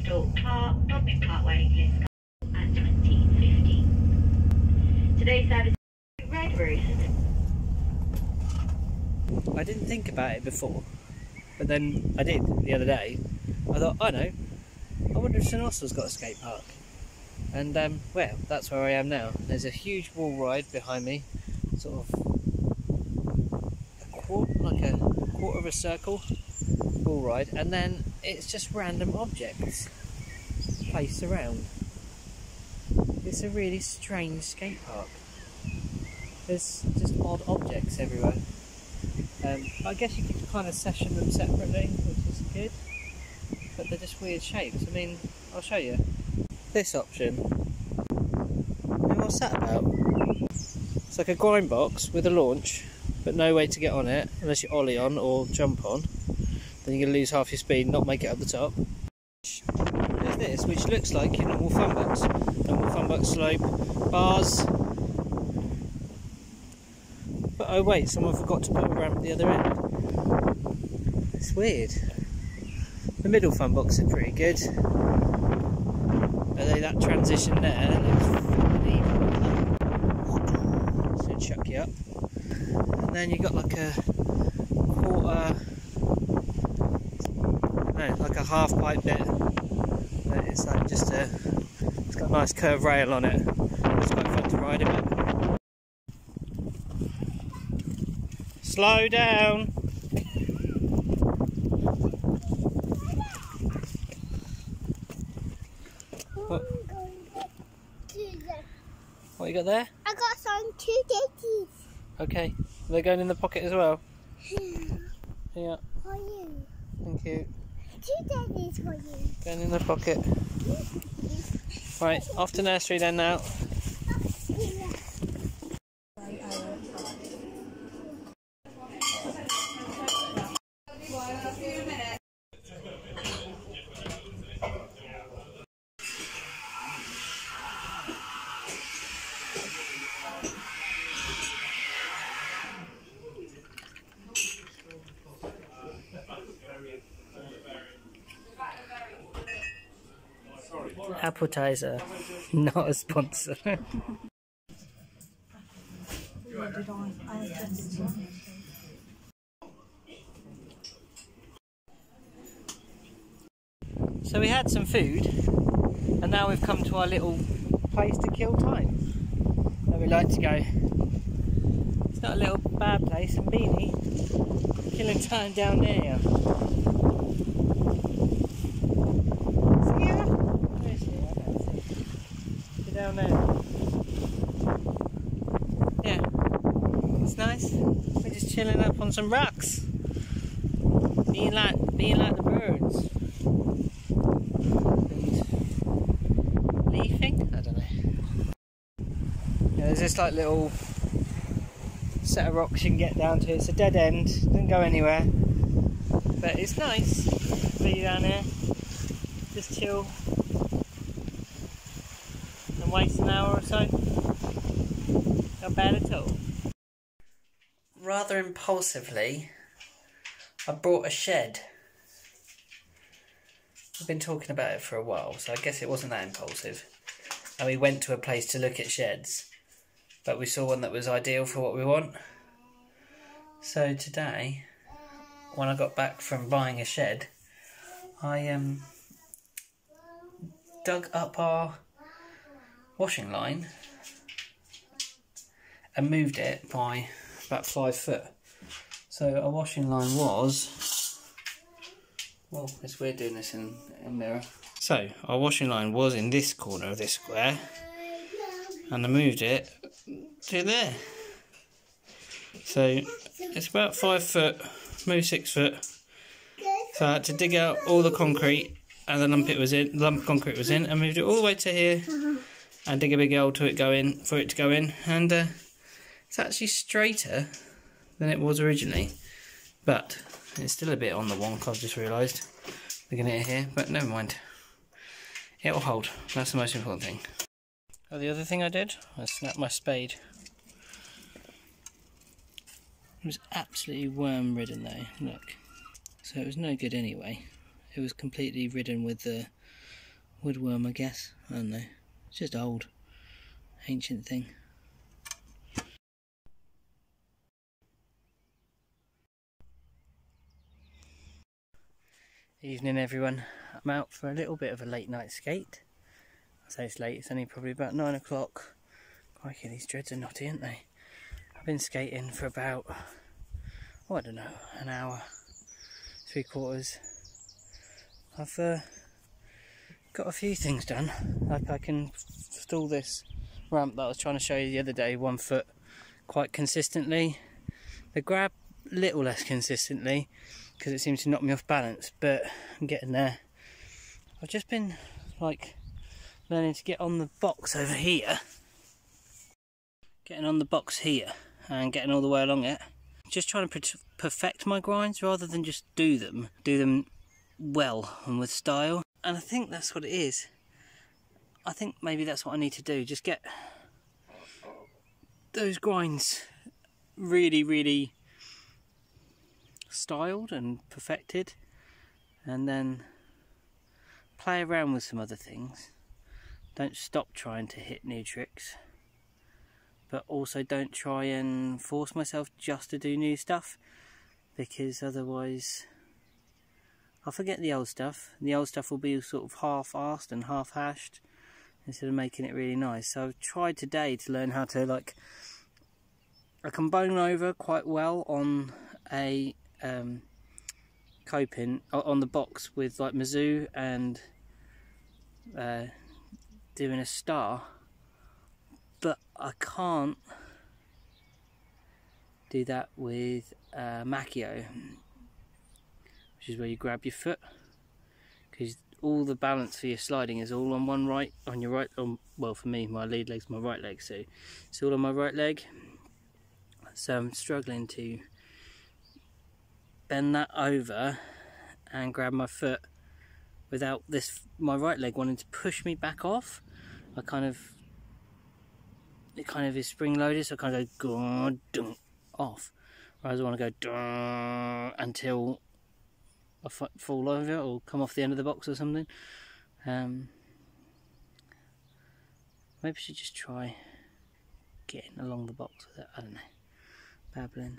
Bristol, Clark, Bodmin Parkway, Liscombe at 2050. Today's service is Red Roost. I didn't think about it before, but then I did the other day. I thought, I know, I wonder if St Austell's got a skate park. And um, well, that's where I am now. There's a huge wall ride behind me, sort of a quarter, like a quarter of a circle wall ride, and then it's just random objects placed around. It's a really strange skate park. There's just odd objects everywhere. Um, I guess you could kind of session them separately, which is good, but they're just weird shapes. I mean, I'll show you. This option. Know what's that about? It's like a grind box with a launch, but no way to get on it unless you ollie on or jump on. Then you're going to lose half your speed and not make it up the top. There's this, which looks like your normal fun box. Normal fun box slope, bars. But oh wait, someone forgot to put a ramp at the other end. It's weird. The middle fun box is pretty good. Although that transition there looks. So chuck you up. And then you've got like a quarter like a half pipe bit. But it's like just a it's got a nice curved rail on it. It's quite fun to ride a bit. Slow down. What? What you got there? I got some two daisies Okay. they're they going in the pocket as well? Hmm. Yeah, for you. thank you. Two daisies for you. Going in the pocket. Right, off to nursery then now. Appetizer, not a sponsor. so we had some food, and now we've come to our little place to kill time. Where we like to go. It's not a little bad place, and Beanie killing time down there. See her? Where is she? I don't see. She's down there. Yeah, it's nice. We're just chilling up on some rocks, being like being like the birds. And leafing? I don't know. Yeah, there's this like little set of rocks you can get down to. It's a dead end, doesn't go anywhere. But it's nice to be down here. Just chill and waste an hour or so. Not bad all. Rather impulsively, I bought a shed. I've been talking about it for a while, so I guess it wasn't that impulsive. And we went to a place to look at sheds, but we saw one that was ideal for what we want. So today, when I got back from buying a shed, I um dug up our washing line and moved it by about five foot. So our washing line was well, it's weird doing this in in mirror. So our washing line was in this corner of this square, and I moved it to there. So it's about five foot, maybe six foot. So I had to dig out all the concrete and the lump it was in, lump of concrete was in, and moved it all the way to here, and dig a big hole to it go in for it to go in, and uh, it's actually straighter than it was originally, but it's still a bit on the wonk. I've just realised looking at it here, but never mind. It will hold. That's the most important thing. Oh, the other thing I did, I snapped my spade. It was absolutely worm ridden though. Look, so it was no good anyway. It was completely ridden with the woodworm, I guess. I don't know. It's just old, ancient thing. Evening, everyone. I'm out for a little bit of a late night skate. I say it's late, it's only probably about nine o'clock. Crikey, these dreads are naughty, aren't they? I've been skating for about, oh, I don't know, an hour, three quarters. I've uh, got a few things done. Like I can stall this ramp that I was trying to show you the other day, one foot quite consistently. The grab a little less consistently because it seems to knock me off balance, but I'm getting there. I've just been like learning to get on the box over here, getting on the box here and getting all the way along it. Just trying to perfect my grinds rather than just do them, do them well and with style. And I think that's what it is. I think maybe that's what I need to do. Just get those grinds really, really styled and perfected, and then play around with some other things. Don't stop trying to hit new tricks, but also don't try and force myself just to do new stuff because otherwise I'll forget the old stuff. The old stuff will be sort of half-assed and half-hashed instead of making it really nice. So I've tried today to learn how to like I can bone over quite well on a um, coping on the box with like Mizou and uh, doing a star, but I can't do that with uh, Makio which is where you grab your foot. Because all the balance for your sliding is all on one right on your right on well for me my lead leg's my right leg so it's all on my right leg. So I'm struggling to bend that over and grab my foot without this my right leg wanting to push me back off I kind of it kind of is spring loaded so I kind of go go off whereas I want to go until I fall over or come off the end of the box or something. Um, maybe I should just try getting along the box with it. I don't know. Babbling.